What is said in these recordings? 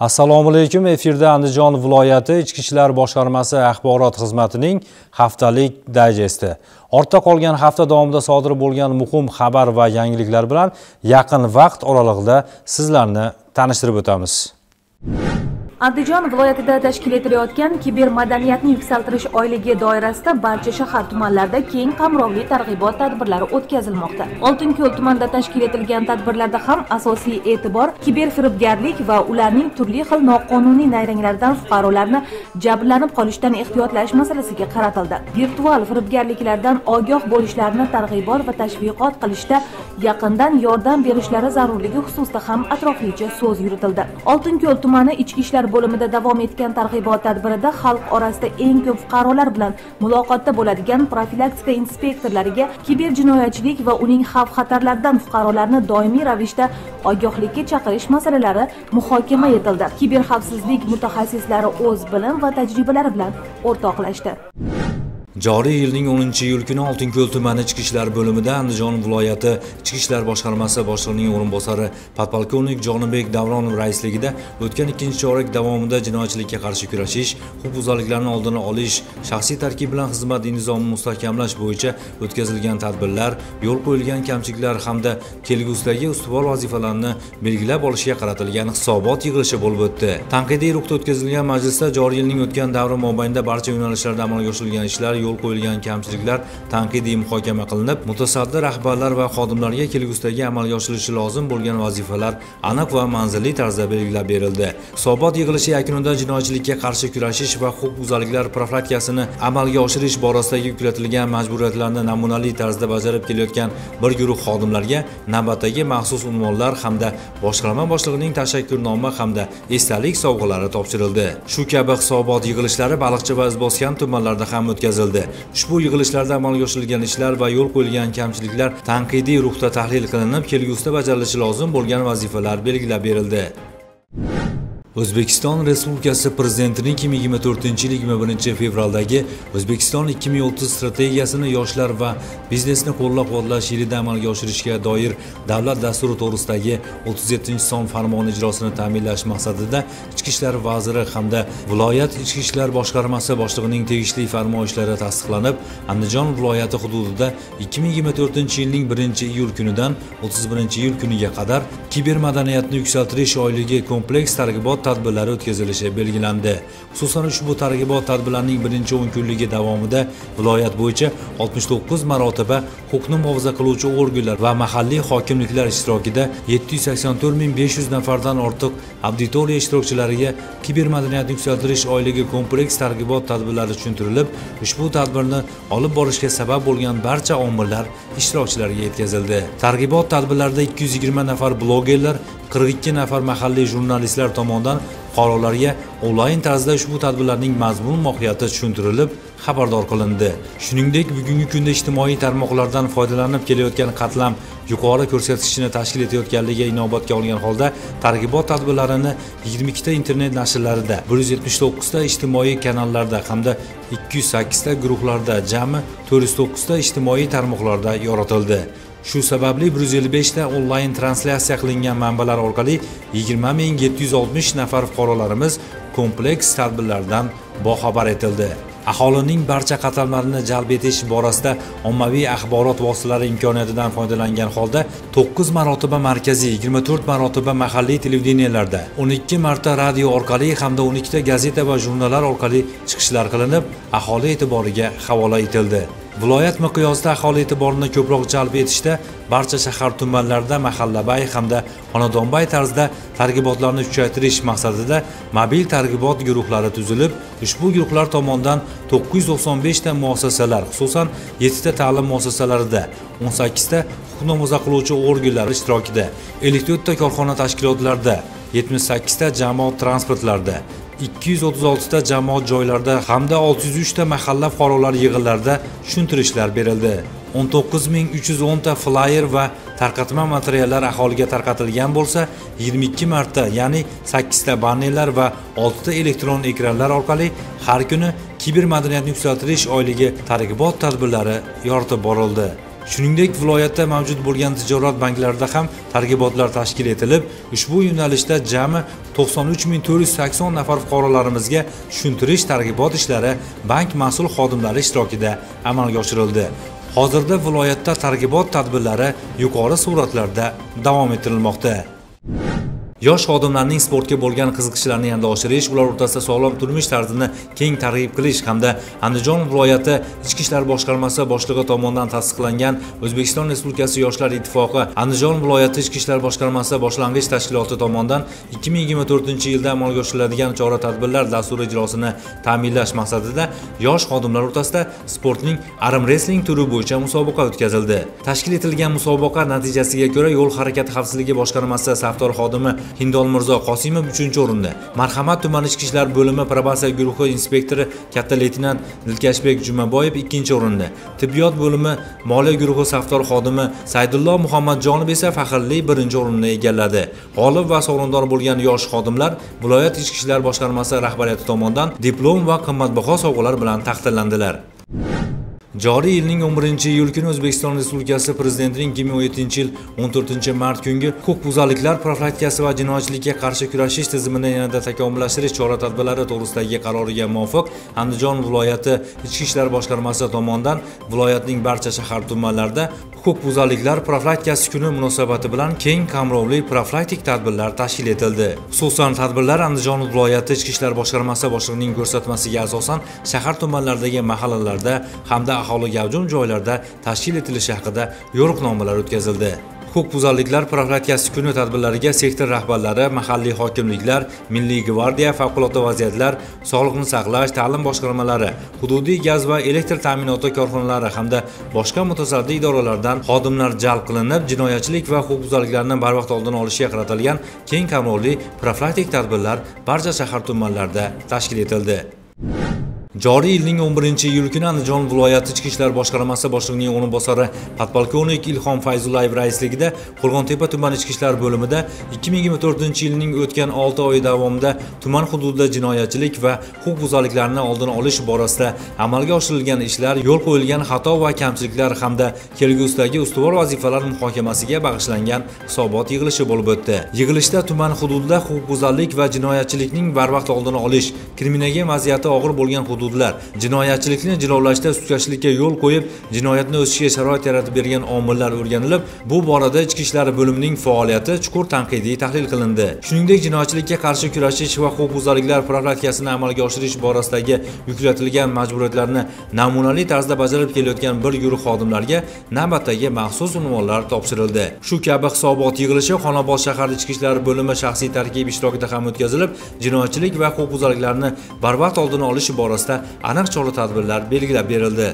assalomu alaykum efirda andijon viloyati ichki ishlar boshqarmasi axborot xizmatining haftalik dayjesti ortda qolgan hafta davomida sodir bo'lgan muhim xabar va yangiliklar bilan yaqin vaqt oralig'ida sizlarni tanishtirib o'tamiz. Andijon viloyatida tashkil etilayotgan kiber madaniyatni yuksaltirish oyligi doirasida barcha shahar tumanlarda keng qamrovli targ'ibot tadbirlari o'tkazilmoqda. Oltinko'l tumanida tashkil etilgan tadbirlarda ham asosiy e'tibor kiber firibgarlik va ularning turli xil noqonuniy nayranglardan fuqarolarni jabrlanib qolishdan ehtiyotlash masalasiga qaratildi. Virtual firibgarliklardan ogoh bo'lishlarini targ'ibot va tashviqot qilishda yaqindan yordam berishlari zarurligi xususida ham atroflicha so'z yuritildi. Oltinko'l tumani ichki ishlar bo'limida davom etgan targ'ibot tadbirida xalq orasida eng ko'p fuqarolar bilan muloqotda bo'ladigan profilaktika inspektorlariga kiber jinoyatchilik va uning xavf xatarlaridan fuqarolarni doimiy ravishda ogohlikka chaqirish masalalari muhokama etildi. Kiber xavfsizlik mutaxassislari o'z bilim va tajribalari bilan o'rtoqlashdi. Joriy yilning 10 iyul kuni oltinko'l tumani ichki ishlar bo'limida andijon viloyati ichki ishlar boshqarmasi boshlig'ining o'rinbosari podpolkovnik jonibek davronov raisligida o'tgan ikkinchi chorak davomida jinoyatchilikka qarshi kurashish huquqbuzarliklarni oldini olish shaxsiy tarkib bilan xizmat nizomini mustahkamlash bo'yicha o'tkazilgan tadbirlar yo'l qo'yilgan kamchiliklar hamda kelgusidagi ustuvor vazifalarni belgilab olishga qaratilgan hisobot yig'ilishi bo'lib o'tdi. Tanqidiy ruhda o'tkazilgan majlisda joriy yilning o'tgan davri mobaynida barcha yo'nalishlarda amalga oshirilgan ishlar yo'l qo'yilgan kamchiliklar tanqidiy muhokama qilinib mutasaddi rahbarlar va xodimlarga kelgusidagi amalga oshirilishi lozim bo'lgan vazifalar aniq va manzilli tarzda belgilab berildi. Hisobot yig'ilishi yakunida jinoyatchilikka qarshi kurashish va huquqbuzarliklar profilaktikasini amalga oshirish borasidagi yuklatilgan majburiyatlarni namunali tarzda bajarib kelayotgan bir guruh xodimlarga navbatdagi maxsus unvonlar hamda boshqarma boshlig'ining tashakkurnoma hamda esdalik sovg'alari topshirildi. Shu kabi hisobot yig'ilishlari baliqchi va izboskan tumanlarida ham o'tkazildi. Ushbu yig'ilishlarda amalga oshirilgan ishlar va yo'l qo'yilgan kamchiliklar tanqidiy ruhda tahlil qilinib kelgusida bajarilishi lozim bo'lgan vazifalar belgilab berildi. O'zbekiston respublikasi prezidentining 2024 yil 21 fevraldagi o'zbekiston 2030 strategiyasini yoshlar va biznesni qo'llab-quvvatlash yilida amalga oshirishga doir davlat dasturi to'g'risidagi 37 son farmoni ijrosini ta'minlash maqsadida ichki ishlar vaziri hamda viloyat ichki ishlar boshqarmasi boshlig'ining tegishli farmoyishlari tasdiqlanib andijon viloyati hududida 2024 yilning 1 iyul kunidan 31 iyul kuniga qadar kibermadaniyatni yuksaltirish oyligi kompleks targ'ibot tadbirlari o'tkazilishi belgilandi. Xususan ushbu targ'ibot tadbirlarining birinchi o'n kunligi davomida viloyat bo'yicha 69 marotaba huquqni muhofaza qiluvchi organlar va mahalliy hokimliklar ishtirokida 784500 nafardan ortiq auditoriya ishtirokchilariga kiber madaniyatni yuksaltirish oyligi kompleks targ'ibot tadbirlari tushuntirilib ushbu tadbirni olib borishga sabab bo'lgan barcha omillar ishtirokchilarga yetkazildi. Targ'ibot tadbirlarida 220 nafar blogerlar 42 nafar mahalliy jurnalistlar tomonidan fuqarolarga onlayn tarzda ushbu tadbirlarning mazmun mohiyati tushuntirilib xabardor qilindi. Shuningdek bugungi kunda ijtimoiy tarmoqlardan foydalanib kelayotgan qatlam yuqori ko'rsatkichni tashkil etayotganligi inobatga olingan holda targ'ibot tadbirlarini 22 ta internet nashrlarida 179 ta ijtimoiy kanallarda hamda 208 ta guruhlarda jami 409 ta ijtimoiy tarmoqlarda yoritildi shu sababli 155 ta onlayn translyatsiya qilingan manbalar orqali 20 760 nafar fuqarolarimiz kompleks tadbirlardan boxabar etildi. Aholining barcha qatlamlarini jalb etish borasida ommaviy axborot vositalari imkoniyatidan foydalangan holda 9 marotaba markaziy 24 marotaba mahalliy televideniyelarda 12 marta radio orqali hamda 12 ta gazeta va jurnallar orqali chiqishlar qilinib aholi e'tiboriga havola etildi. Viloyat miqyosida aholi e'tiborini ko'proq jalb etishda barcha shahar tumanlarida mahallabay hamda xonadonbay tarzda targ'ibotlarni kuchaytirish maqsadida mobil targ'ibot guruhlari tuzilib ushbu guruhlar tomonidan 995 ta muassasalar xususan 7 ta ta'lim muassasalarida 18 ta huquqni muhofaza qiluvchi organlar ishtirokida 54 ta korxona tashkilotlarida 78 ta jamoat transportlarida 236 ta jamoat joylarida hamda 603 ta mahalla fuqarolar yig'inlarida tushuntirishlar berildi. 19310 ta flyer va tarqatma materiallar aholiga tarqatilgan bo'lsa 22 marta ya'ni 8 ta bannerlar va 6 ta elektron ekranlar orqali har kuni kiber madaniyatni yuksaltirish oyligi targ'ibot tadbirlari yoritib borildi. Shuningdek viloyatda mavjud bo'lgan tijorat banklarida ham targ'ibotlar tashkil etilib ushbu yo'nalishda jami 93480 nafar fuqarolarimizga tushuntirish targ'ibot ishlari bank mas'ul xodimlari ishtirokida amalga oshirildi. Hozirda viloyatda targ'ibot tadbirlari yuqori sur'atlarda davom ettirilmoqda. Yosh xodimlarning sportga bo'lgan qiziqishlarini yanada oshirish ular o'rtasida sog'lom turmush tarzini keng targ'ib qilish hamda andijon viloyati ichki ishlar boshqarmasi boshlig'i tomonidan tasdiqlangan o'zbekiston respublikasi yoshlar ittifoqi andijon viloyati ichki ishlar boshqarmasi boshlang'ich tashkiloti tomonidan 2024 yilda amalga oshiriladigan chora tadbirlar dasturi ijrosini ta'minlash maqsadida yosh xodimlar o'rtasida sportning arm resling turi bo'yicha musobaqa o'tkazildi. Tashkil etilgan musobaqa natijasiga ko'ra yo'l harakati xavfsizligi boshqarmasi safdor xodimi hindol mirzo qosimov uchinchi o'rinda. Marhamat tumani ichki ishlar bo'limi probatsiya guruhi inspektori katta leytenant dilkashbek jumaboyev ikkinchi o'rinda. Tibbiyot bo'limi moliya guruhi safdor xodimi saydullo muhammadjonov esa faxrli birinchi o'rinni egalladi. G'olib va sovrindor bo'lgan yosh xodimlar viloyat ichki ishlar boshqarmasi rahbariyati tomonidan diplom va qimmatbaho sovg'alar bilan taqdirlandilar. Joriy yilning 11 iyul kuni o'zbekiston respublikasi prezidentining 2017 yil 14 mart kungi huquqbuzarliklar profilaktikasi va jinoyatchilikka qarshi kurashish tizimini yanada takomillashtirish chora tadbirlari to'g'risidagi qaroriga muvofiq andijon viloyati ichki ishlar boshqarmasi tomonidan viloyatning barcha shahar tumanlarida huquqbuzarliklar profilaktikasi kuni munosabati bilan keng qamrovli profilaktik tadbirlar tashkil etildi. Xususan tadbirlar andijon viloyati ichki ishlar boshqarmasi boshlig'ining ko'rsatmasiga asosan shahar tumanlaridagi mahallalarda hamda aholi gavjum joylarda tashkil etilishi haqida yo'riqnomalar o'tkazildi. Huquqbuzarliklar profilaktikasi kuni tadbirlariga sektor rahbarlari mahalliy hokimliklar milliy gvardiya favqulodda vaziyatlar sog'liqni saqlash ta'lim boshqarmalari hududiy gaz va elektr ta'minoti korxonalari hamda boshqa mutasaddi idoralardan xodimlar jalb qilinib jinoyatchilik va huquqbuzarliklarni barvaqt oldini olishga qaratilgan keng qamrovli profilaktik tadbirlar barcha shahar tumanlarida tashkil etildi. Joriy yilning 11 iyul kuni andijon viloyati ichki ishlar boshqarmasi boshlig'ining o'rinbosari podpolkovnik ilhom fayzullayev raisligida qo'rg'ontepa tuman ichki ishlar bo'limida 2024 yilning o'tgan 6 oy davomida tuman hududida jinoyatchilik va huquqbuzarliklarni oldini olish borasida amalga oshirilgan ishlar yo'l qo'yilgan xato va kamchiliklar hamda kelgusidagi ustuvor vazifalar muhokamasiga bag'ishlangan hisobot yig'ilishi bo'lib o'tdi. Yig'ilishda tuman hududida huquqbuzarlik va jinoyatchilikning barvaqt oldini olish kriminagen vaziyati og'ir bo'lgan hudud hududlar. Jinoyatchilikni jilovlashda sustkashlikka yo'l qo'yib jinoyatni o'sishiga sharoit yaratib bergan omillar o'rganilib bu borada ichki ishlar bo'limining faoliyati chuqur tanqidiy tahlil qilindi. Shuningdek jinoyatchilikka qarshi kurashish va huquqbuzarliklar profilaktikasini amalga oshirish borasidagi yuklatilgan majburiyatlarni namunali tarzda bajarib kelayotgan bir guruh xodimlarga navbatdagi maxsus unvonlar topshirildi. Shu kabi hisobot yig'ilishi xonobod shahar ichki ishlar bo'limi shaxsiy tarkib ishtirokida ham o'tkazilib jinoyatchilik va huquqbuzarliklarni barvaqt oldini olish borasida aniq chora tadbirlar belgilab berildi.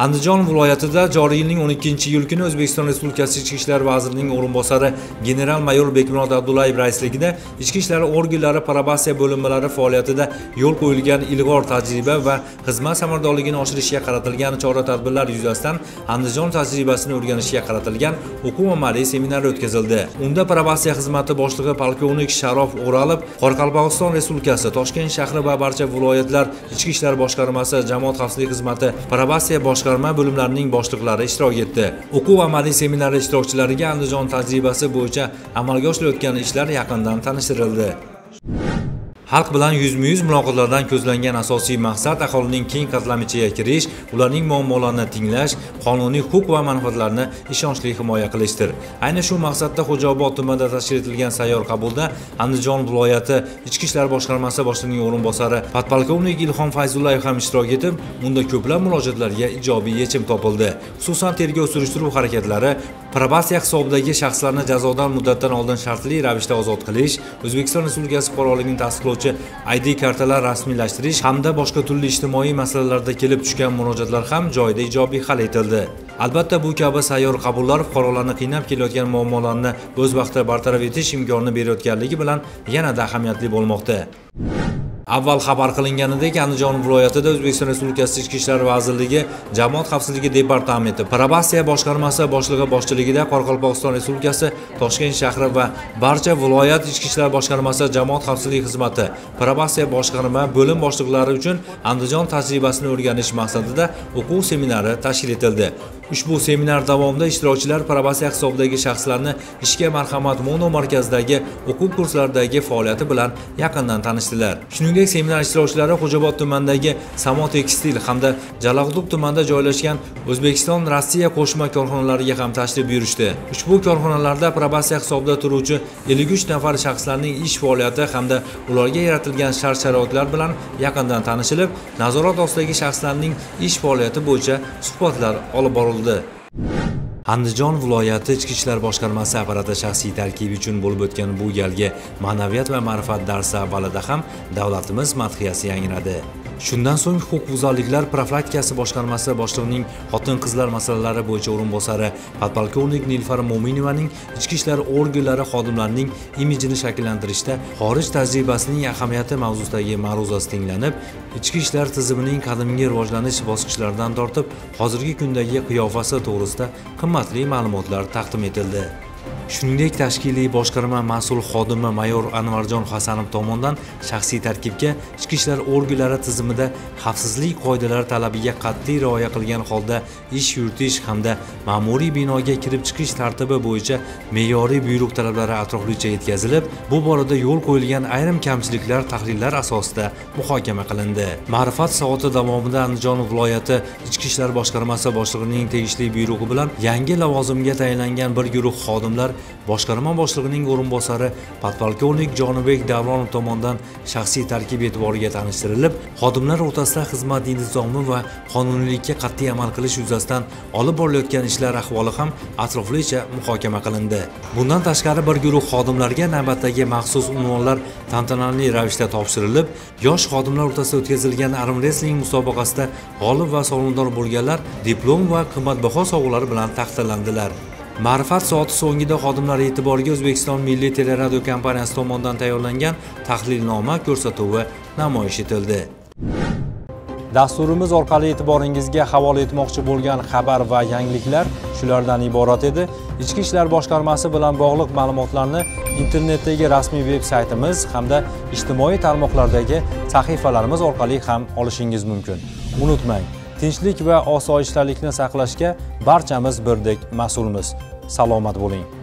Andijon viloyatida joriy yilning 12 iyul kuni o'zbekiston respublikasi ichki ishlar vazirining o'rinbosari general mayor bekmurod abdullayev raisligida ichki ishlar organlari probatsiya bo'linmalari faoliyatida yo'l qo'yilgan ilg'or tajriba va xizmat samaradorligini oshirishga qaratilgan chora tadbirlar yuzasidan andijon tajribasini o'rganishga qaratilgan o'quv amaliy seminar o'tkazildi. Unda probatsiya xizmati boshlig'i polkovnik sharof o'ralov qoraqalpog'iston respublikasi toshkent shahri va barcha viloyatlar ichki ishlar boshqarmasi jamoat xavfsizlik xizmati probatsiya boshqarmasi boshqarma bo'limlarining boshliqlari ishtirok etdi. O'quv amaliy seminari ishtirokchilariga andijon tajribasi bo'yicha amalga oshirilayotgan ishlar yaqindan tanishtirildi. Xalq bilan yuzma yuz muloqotlardan ko'zlangan asosiy maqsad aholining keng qatlamichiga kirish ularning muammolarini tinglash qonuniy huquq va manfaatlarini ishonchli himoya qilishdir. Ayni shu maqsadda xo'jaobod tumanida tashkil etilgan sayyor qabulda andijon viloyati ichki ishlar boshqarmasi boshlig'ining o'rinbosari podpolkovnik ilhom fayzullayev ham ishtirok etib unda ko'plab murojaatlarga ijobiy yechim topildi. Xususan tergov surishtiruv harakatlari probatsiya hisobidagi shaxslarni jazodan muddatdan oldin shartli ravishda ozod qilish o'zbekiston respublikasi fuqaroligini tasdiqlovchi id kartalar rasmiylashtirish hamda boshqa turli ijtimoiy masalalarda kelib tushgan murojaatlar ham joyida ijobiy hal etildi. Albatta bu kabi sayyor qabullar fuqarolarni qiynab kelayotgan muammolarni o'z vaqtida bartaraf etish imkonini berayotganligi bilan yanada ahamiyatli bo'lmoqda. Avval xabar qilinganidek andijon viloyatida o'zbekiston respublikasi ichki ishlar vazirligi jamoat xavfsizligi departamenti probatsiya boshqarmasi boshlig'i boshchiligida qoraqalpog'iston respublikasi toshkent shahri va barcha viloyat ichki ishlar boshqarmasi jamoat xavfsizligi xizmati probatsiya boshqarma bo'lim boshliqlari uchun andijon tajribasini o'rganish maqsadida o'quv seminari tashkil etildi. Ushbu seminar davomida ishtirokchilar probatsiya hisobidagi shaxslarni ishga marhamat mono markazidagi o'quv kurslaridagi faoliyati bilan yaqindan tanishdilar. Shuningdek seminar ishtirokchilari xo'jobod tumanidagi samo tekstil hamda jalag'dub tumanida joylashgan o'zbekiston rossiya qo'shma korxonalariga ham tashrif buyurishdi. Ushbu korxonalarda probatsiya hisobida turuvchi 53 nafar shaxslarning ish faoliyati hamda ularga yaratilgan shart sharoitlar bilan yaqindan tanishilib nazorat ostidagi shaxslarning ish faoliyati bo'yicha suhbatlar olib borildi. Andijon viloyati ichki ishlar boshqarmasi apparati shaxsiy tarkibi uchun bo'lib o'tgan bu galgi ma'naviyat va ma'rifat darsi avvalida ham davlatimiz madhiyasi yangradi. Shundan so'ng huquqbuzarliklar profilaktikasi boshqarmasi boshlig'ining xotin qizlar masalalari bo'yicha o'rinbosari podpolkovnik nilfar mo'minovaning ichki ishlar organlari xodimlarining imijini shakllantirishda xorij tajribasining ahamiyati mavzusidagi ma'ruzasi tinglanib ichki ishlar tizimining qadimgi rivojlanish bosqichlaridan tortib hozirgi kundagi qiyofasi to'g'risida qimmatli ma'lumotlar taqdim etildi. Shuningdek tashkiliy boshqarma mas'ul xodimi mayor anvarjon hasanov tomonidan shaxsiy tarkibga ichki ishlar organlari tizimida xavfsizlik qoidalari talabiga qat'iy rioya qilgan holda ish yuritish hamda ma'muriy binoga kirib chiqish tartibi bo'yicha me'yoriy buyruq talablari atroflicha yetkazilib bu borada yo'l qo'yilgan ayrim kamchiliklar tahlillar asosida muhokama qilindi. Ma'rifat soati davomida andijon viloyati ichki ishlar boshqarmasi boshlig'ining tegishli buyrug'i bilan yangi lavozimga tayinlangan bir guruh xodimlar boshqarma boshlig'ining o'rinbosari podpolkovnik jonibek davronov tomonidan shaxsiy tarkib e'tiboriga tanishtirilib xodimlar o'rtasida xizmat intizomi va qonuniylikka qat'iy amal qilish yuzasidan olib borilayotgan ishlar ahvoli ham atroflicha muhokama qilindi. Bundan tashqari bir guruh xodimlarga navbatdagi maxsus unvonlar tantanali ravishda topshirilib yosh xodimlar o'rtasida o'tkazilgan arm resling musobaqasida g'olib va sovrindor bo'lganlar diplom va qimmatbaho sovg'alar bilan taqdirlandilar. Ma'rifat soati so'ngida xodimlar e'tiboriga o'zbekiston milliy teleradio kompaniyasi tomonidan tayyorlangan tahlilnoma ko'rsatuvi namoyish etildi. Dasturimiz orqali e'tiboringizga havola etmoqchi bo'lgan xabar va yangiliklar shulardan iborat edi. Ichki ishlar boshqarmasi bilan bog'liq ma'lumotlarni internetdagi rasmiy veb saytimiz hamda ijtimoiy tarmoqlardagi sahifalarimiz orqali ham olishingiz mumkin. Unutmang. Tinchlik va osoyishtalikni saqlashga barchamiz birdek mas'ulmiz. Salomat bo'ling.